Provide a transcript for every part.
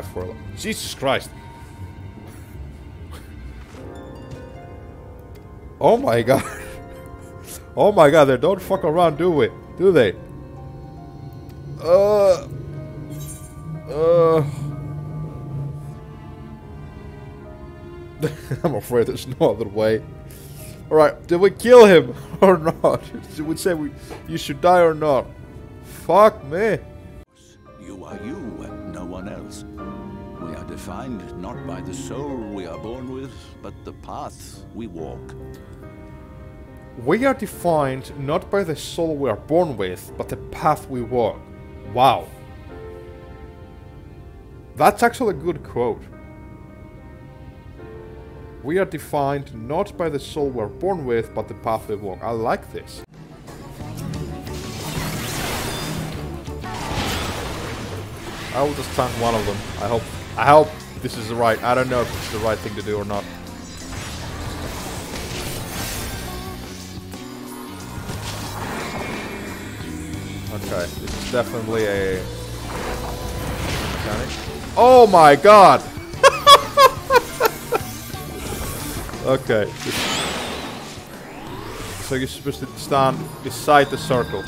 for a Jesus Christ. oh my god. oh my god, they don't fuck around, do we? Do they? Uh. Uh. I'm afraid there's no other way. Alright, did we kill him or not? Did we say we you should die or not? Fuck me. Defined not by the soul we are born with, but the path we walk. We are defined not by the soul we are born with, but the path we walk. Wow. That's actually a good quote. We are defined not by the soul we are born with, but the path we walk. I like this. I will just tank one of them. I hope. I hope this is the right. I don't know if it's the right thing to do or not. Okay, this is definitely a mechanic. Oh my god! okay. So you're supposed to stand beside the circle.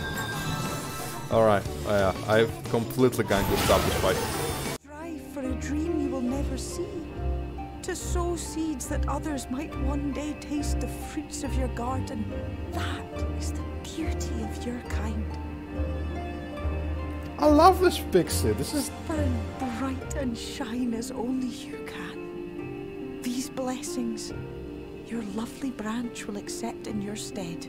Alright, oh, yeah, I've completely going to stop this fight. See. To sow seeds that others might one day taste the fruits of your garden. That is the beauty of your kind. I love this pixie. This is Burn bright and shine as only you can. These blessings, your lovely branch will accept in your stead.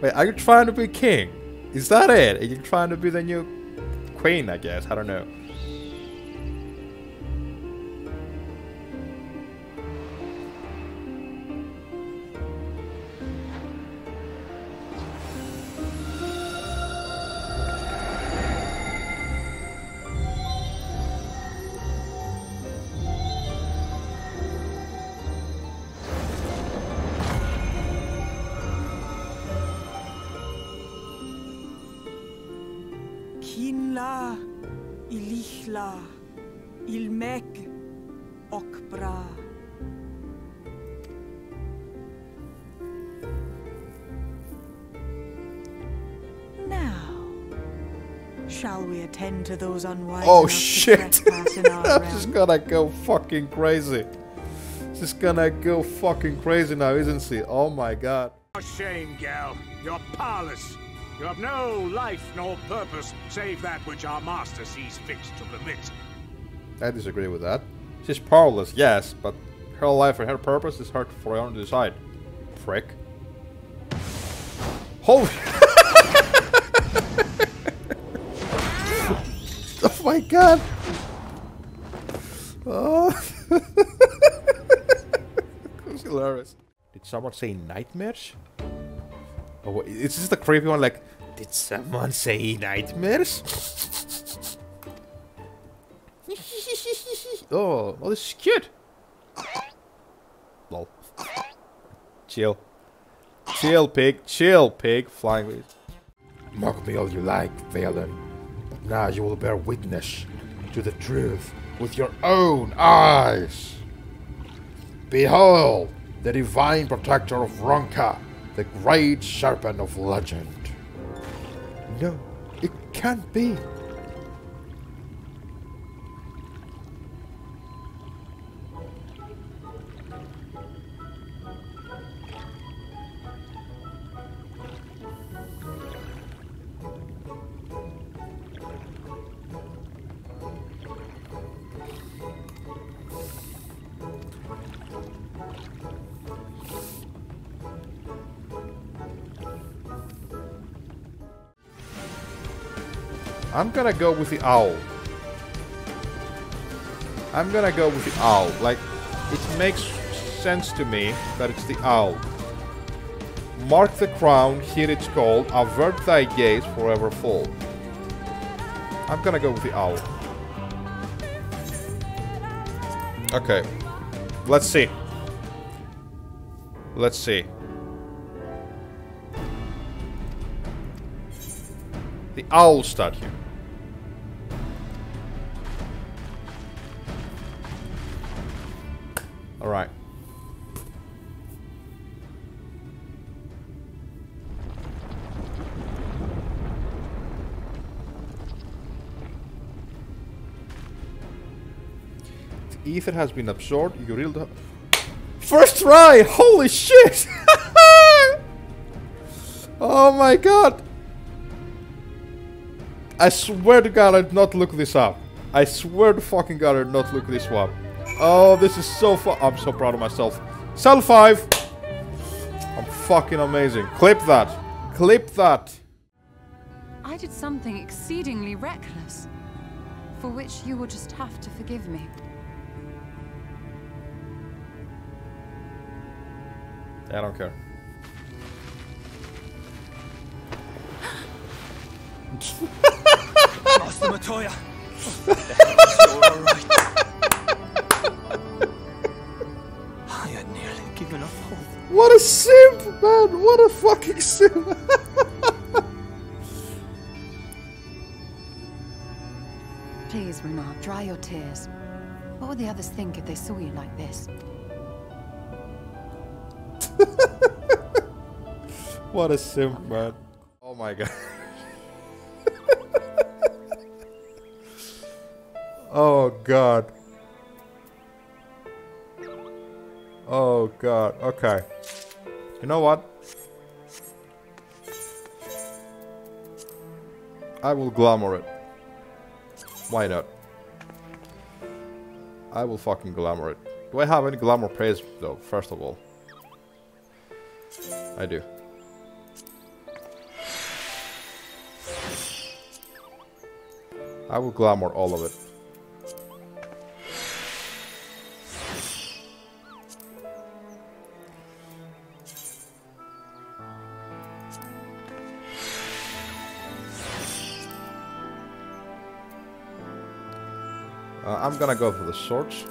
Wait, are you trying to be king? Is that it? Are you trying to be the new queen, I guess? I don't know. Kinla, Ilichla, Ilmek, Okbra. Now, shall we attend to those unwise Oh shit! trespass in our I'm just gonna go fucking crazy. Just gonna go fucking crazy now, isn't she? Oh my god. Shame, gal. You're powerless. You have no life nor purpose save that which our master sees fit to permit. I disagree with that. She's powerless, yes, but her life and her purpose is hard for her to decide. Frick. Holy. oh my god. Oh. Hilarious. Did someone say nightmares? Oh, is this the creepy one? Like, did someone say nightmares? oh, oh, this is cute. Lol. Chill. Chill, pig. Chill, pig. Flying with. Mock me all you like, Valen. But now you will bear witness to the truth with your own eyes. Behold, the divine protector of Ronka, the great serpent of legend. No, it can't be. I'm gonna go with the owl. I'm gonna go with the owl. Like, it makes sense to me that it's the owl. Mark the crown, hear its call, avert thy gaze, forever fall. I'm gonna go with the owl. Okay. Let's see. Let's see. The owl statue. Alright. The ether has been absorbed. You reeled up. First try! Holy shit! oh my god! I swear to god I did not look this up. I swear to fucking god I did not look this up. Oh, this is so fun. I'm so proud of myself. Cell 5! I'm fucking amazing. Clip that. Clip that. I did something exceedingly reckless, for which you will just have to forgive me. I don't care. Master Matoya! up hope. What a simp, man! What a fucking simp! Please, Runa, dry your tears. What would the others think if they saw you like this? what a simp, man. Oh my god. oh god. Oh god. Okay. You know what? I will glamour it. Why not? I will fucking glamour it. Do I have any glamour praise though, first of all? I do. I will glamour all of it. I'm gonna go for the swords.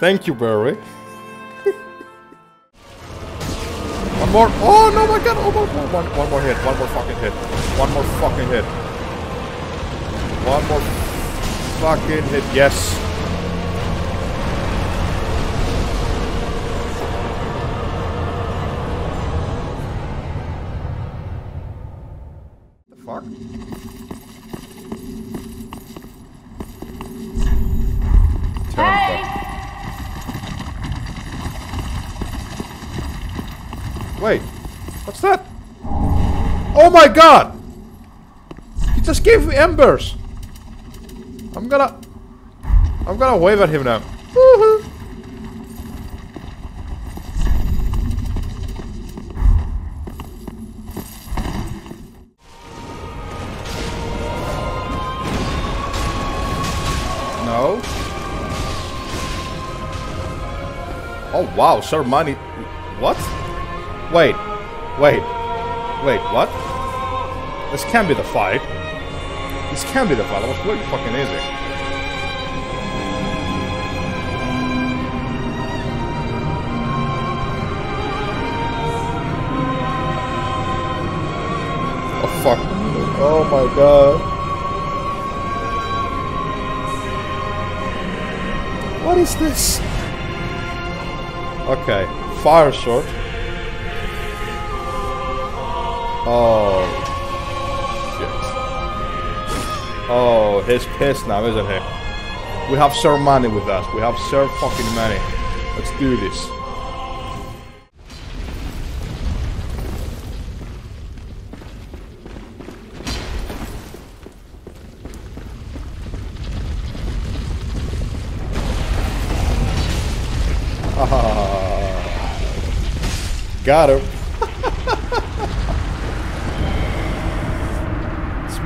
Thank you, Barry. one more. Oh no, my God! Oh, one, one, one, one more hit. One more fucking hit. One more fucking hit. One more fucking hit. Yes. The fuck? Wait, what's that? Oh my god! He just gave me embers! I'm gonna... I'm gonna wave at him now. No. Oh wow, Sir Money. What? Wait, wait, wait, what? This can't be the fight. This can't be the fight. That was way fucking easy. Oh fuck. Oh my god. What is this? Okay, fire sword. Oh. Shit. Oh, he's pissed now, isn't he? We have Sir Money with us. We have Sir fucking Money. Let's do this. Got him.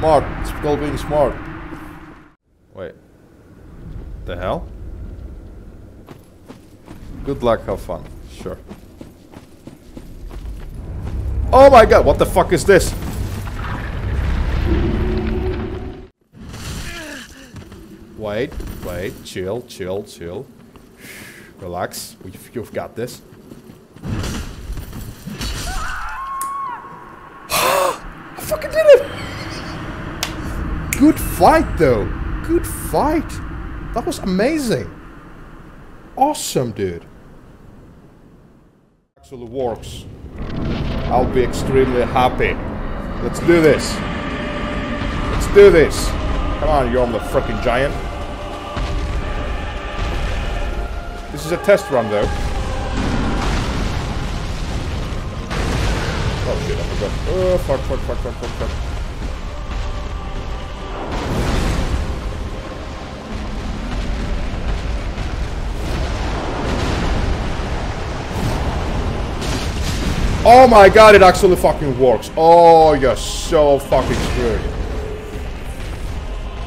Smart. It's called being smart. Wait. The hell? Good luck, have fun. Sure. Oh my god, what the fuck is this? Wait, wait, chill, chill, chill. Relax, you've, you've got this. Good fight, though. Good fight. That was amazing. Awesome, dude. Actually works. I'll be extremely happy. Let's do this. Let's do this. Come on, you're on the freaking giant. This is a test run, though. Oh shit, I forgot. Oh, fuck, fuck, fuck, fuck, fuck, fuck. Oh my god, it actually fucking works. Oh, you're so fucking screwed.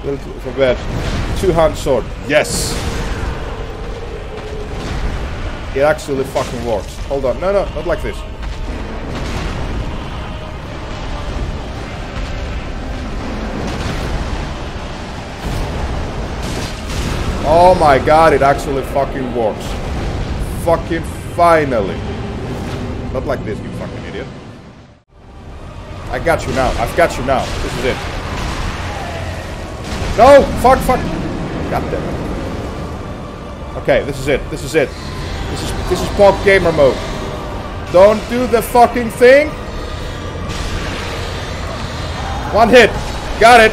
Little for. Two-hand sword. Yes! It actually fucking works. Hold on. No, no, not like this. Oh my god, it actually fucking works. Fucking finally. Not like this, you fucking idiot. I got you now. I've got you now. This is it. No! Fuck, fuck! God damn it. Okay, this is it. This is it. This is this is Pog Gamer mode. Don't do the fucking thing. One hit. Got it.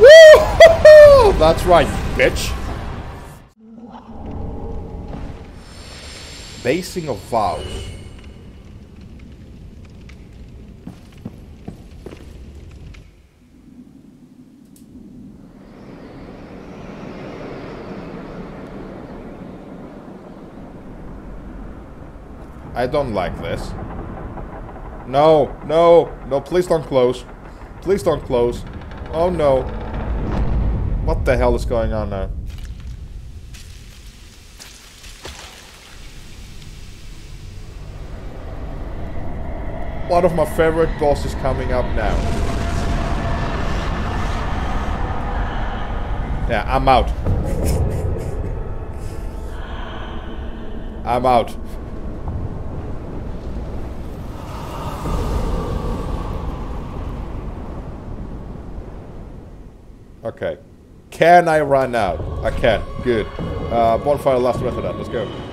Woo! That's right, bitch. Basing of vows. I don't like this. No, no, no, please don't close. Please don't close. Oh no. What the hell is going on now? One of my favorite bosses coming up now. Yeah, I'm out. I'm out. Okay. Can I run out? I can. Good. Uh, bonfire last resident. Let's go.